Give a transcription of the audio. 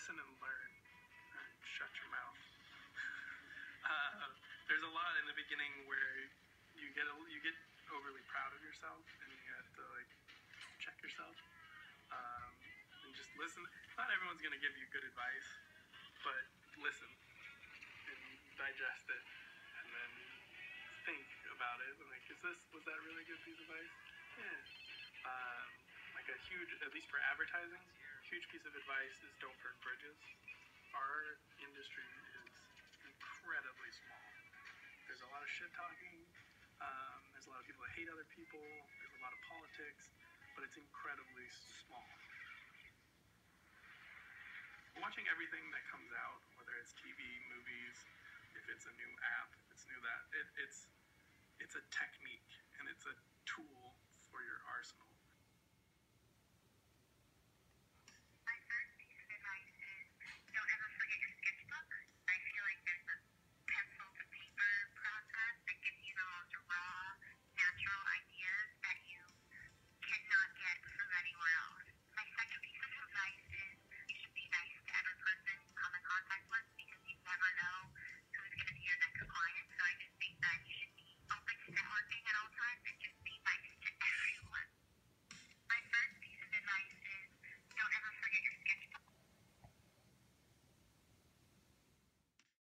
listen and learn. Shut your mouth. uh, there's a lot in the beginning where you get a, you get overly proud of yourself, and you have to like check yourself um, and just listen. Not everyone's gonna give you good advice, but listen and digest it, and then think about it. Like, is this was that really good piece of advice? Yeah. Um, huge, at least for advertising, huge piece of advice is don't burn bridges. Our industry is incredibly small. There's a lot of shit talking. Um, there's a lot of people that hate other people. There's a lot of politics, but it's incredibly small. Watching everything that comes out, whether it's TV, movies, if it's a new app, if it's new that, it, it's it's a technique and it's a tool for your arsenal.